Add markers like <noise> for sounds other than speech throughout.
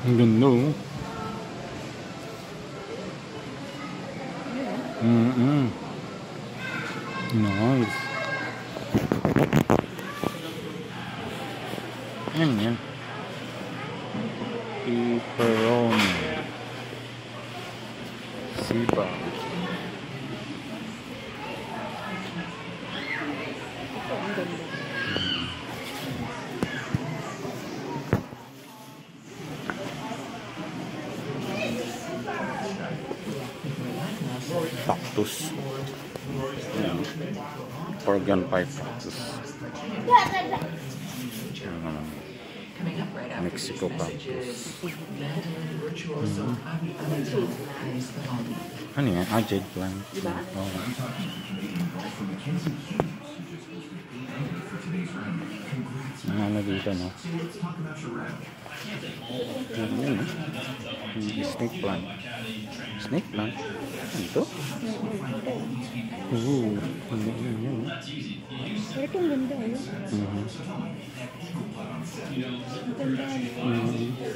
Ang ganda oh. Mm-mm. Nice. Mm, yan yan. Siba. Cactus. Organ pipe cactus. Hmm. Iya, Organ pie cactus. Yan. Mexico cactus. Ano yan? Ah, jade plant. Diba? Oo. Ang ano dito, no? Yung Snake plant. Snake plant? Ano to? Oo. Ano yun.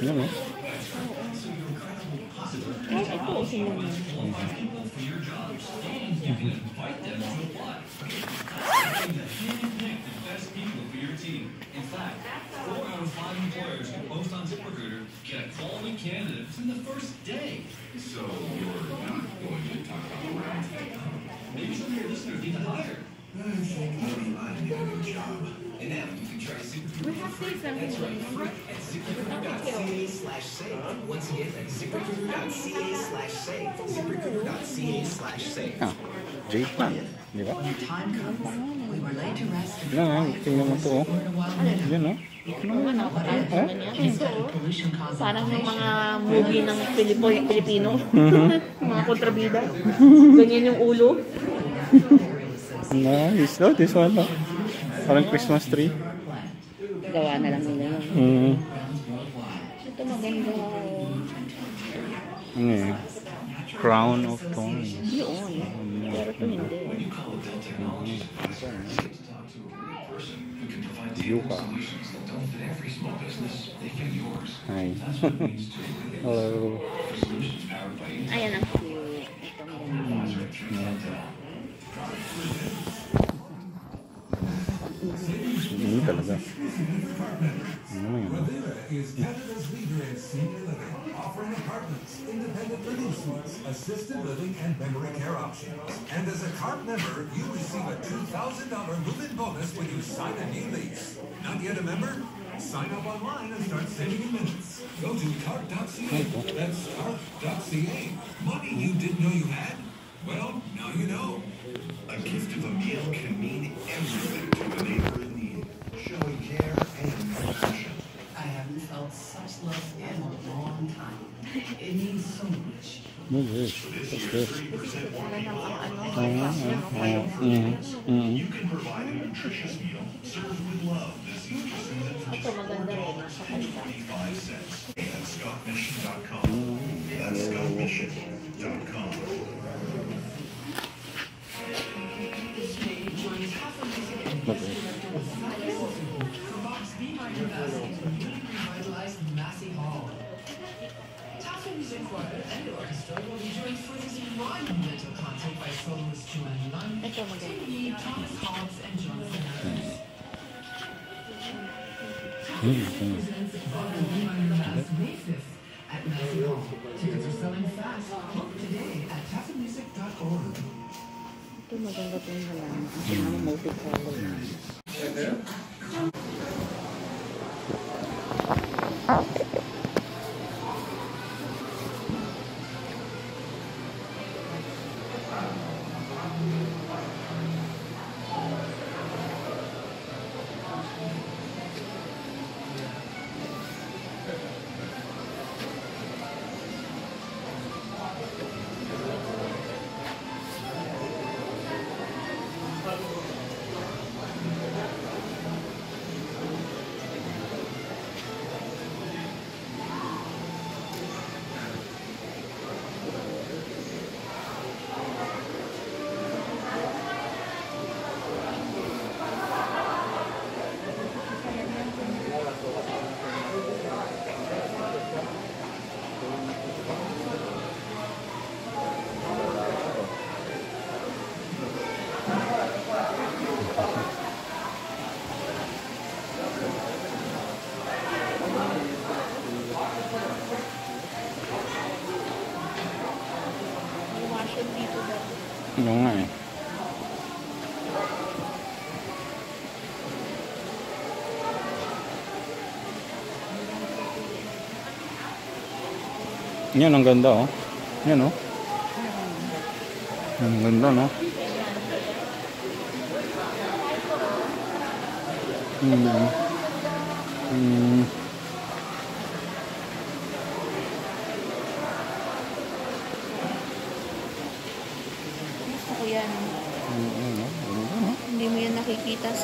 Yun, no? Kahit ito, isa lang yan. Four out of five employers who post on ZipRecruiter get a candidate from the first day. So you're not going to talk about round Maybe some of your listeners need to hire. I think maybe I need a new job. And now you can try ZipRecruiter. We have to something. That's right, free at ZipRecruiter.ca slash save. Once again, that's ZipRecruiter.ca slash save. ZipRecruiter.ca slash save. Ah, jade plant. Di ba? When your time comes, we were laid to rest ah. quiet for a while later. Yan, no? Ano. Ito, causes Parang yung mga movie ng Pilipo, Pilipino. Mhm. mga kontrabida. Ganyan yung ulo. Nice. Oh, this one, no? Parang Christmas tree. Gawa na lang nila yun. Mhm. Ito maganda. Ano eh? Crown of Thorns. Yun. Pero ito hindi. Yuka. Hi. <laughs> Hello. Ayan ang cute. Ito maganda. Ini talaga. Ano yun? Canada's leader in senior living, offering apartments, independent living suites, assisted living, and memory care options. And as a CARP member, you receive a $2,000 move-in bonus when you sign a new lease. Not yet a member? Sign up online and start saving in minutes. Go to CARP.ca. That's CARP.ca. Money you didn't know you had? Well, now you know. A gift of a meal can mean everything to a neighbor in need, showing care and compassion. I haven't felt such love in a long time. It means so much. Good, good. That's good. Ano, ah. Mhm. Mhm. You can provide a nutritious meal served with love this Easter season for ito maganda rin. Sa kanta. 25 cents scottmission.com. That's scottmission.com. Ito maganda itong halaman. Ito mga multicolor. đúng này Ini yang ganda oh. Ini no. Yang ganda no. Hmm. Hmm.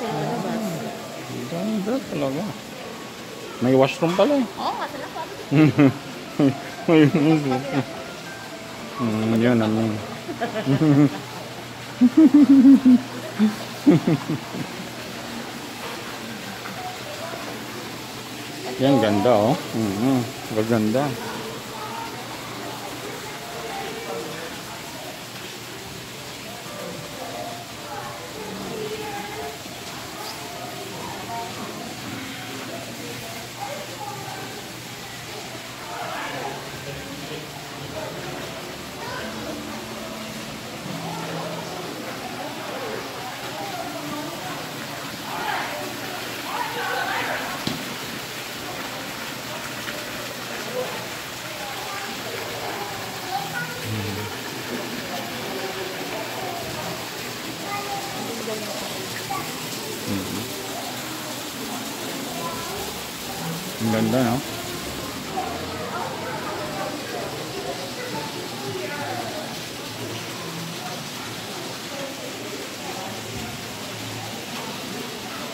Sa labas. Ang ganda talaga. May washroom pala eh. Oo nga, talaga. <laughs> May washroom. Hmm, yun naman. <laughs> Yan, ganda oh. Mm-hmm. Gaganda. Ang ganda, no?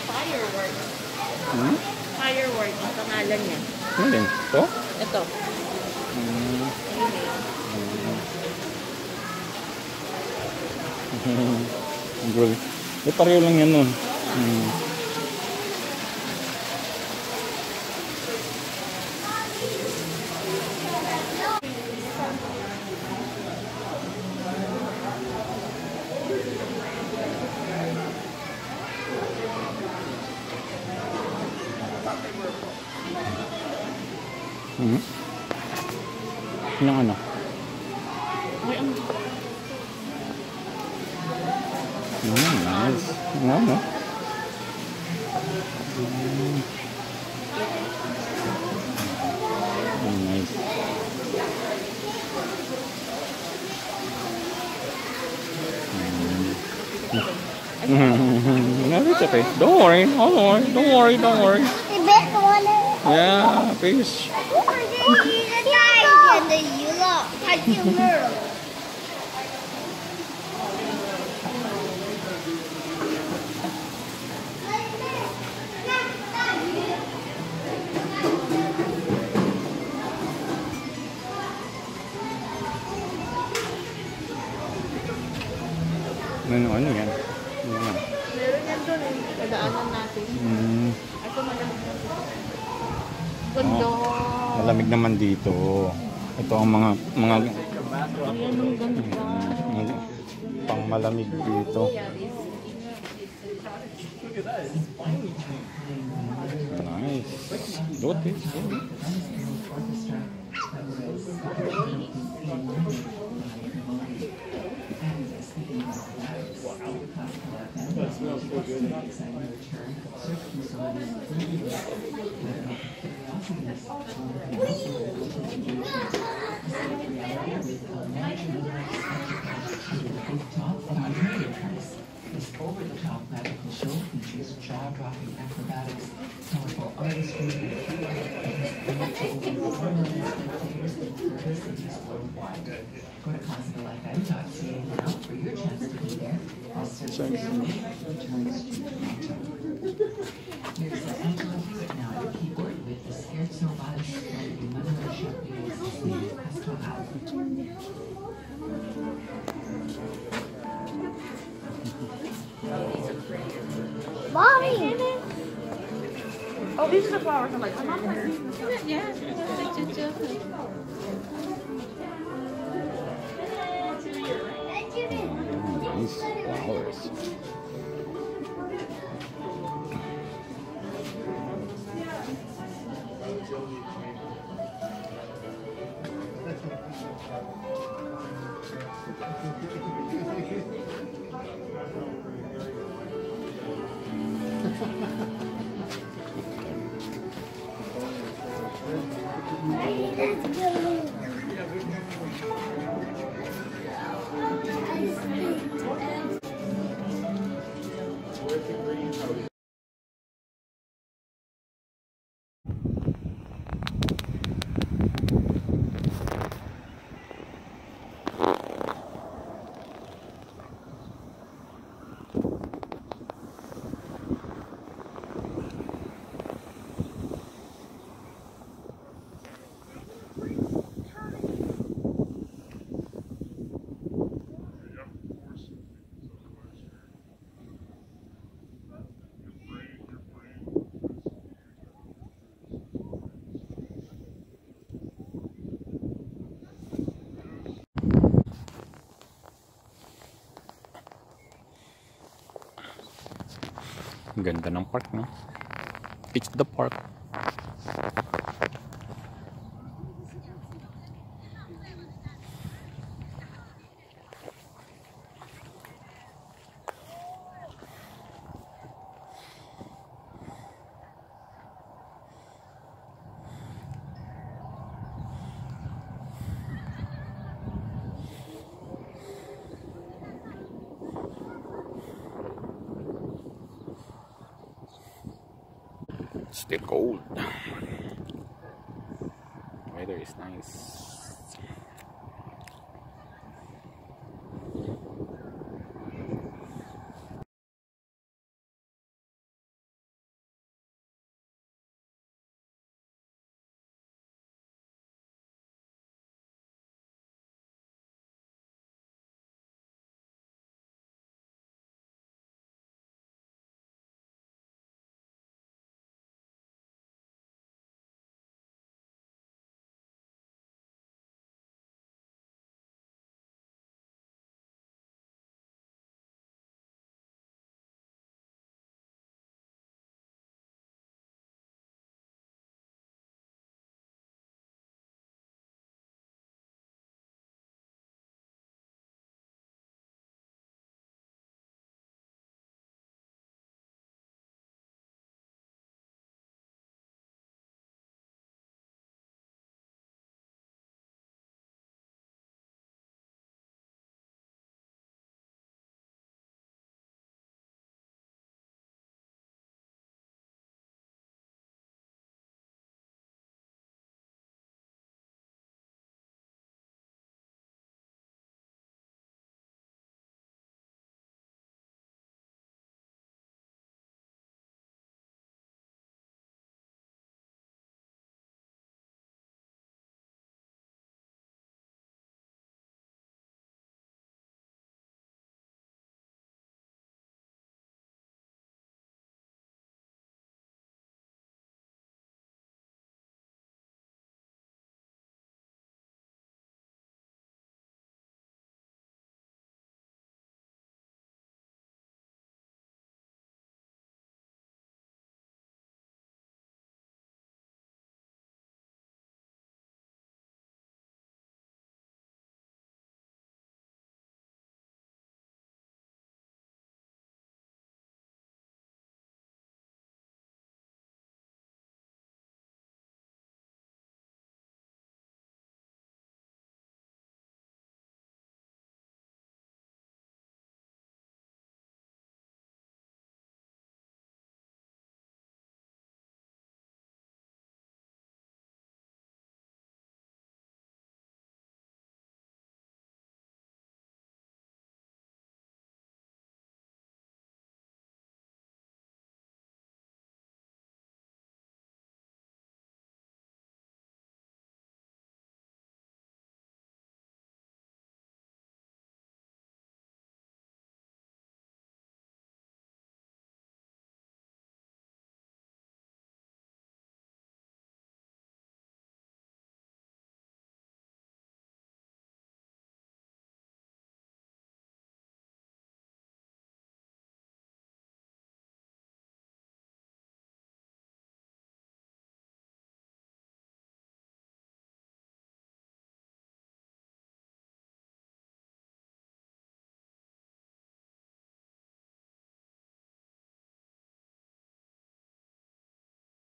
Fireworks. Hmm? Fireworks, ang pangalan niya. Ano din? Ito? Ito. Hmm. <laughs> Eh, pareho lang yan nun. Hmm. Yung ano? May Mm, nice. Nga, no? Mm. Mm, nice. Mm. no, it's okay. Don't worry. Don't worry. Don't worry. Don't worry. Yeah, please. 大一点的鱼了，它进味儿了。 Ano, ano yan? Ano yan? Meron yan doon eh. Kadaanan natin. Mm, Ito malamig Ganda. malamig naman dito. Ito ang mga mga Ayan ang ganda. mga pang malamig dito. Nice. Good, eh. This over-the-top magical show features jaw-dropping acrobatics, colorful artistry, and spectators worldwide. Go to CosmoLifeM.ca now for your chance to be there. Also, to now at the keyboard with the Scherzo Valse from the Manuel Chabrier's Pastoral. Mommy! Oh, these are the flowers. I'm like, I'm not gonna Yeah. Ganda ng park, no? It's the park. Still cold. Weather is nice.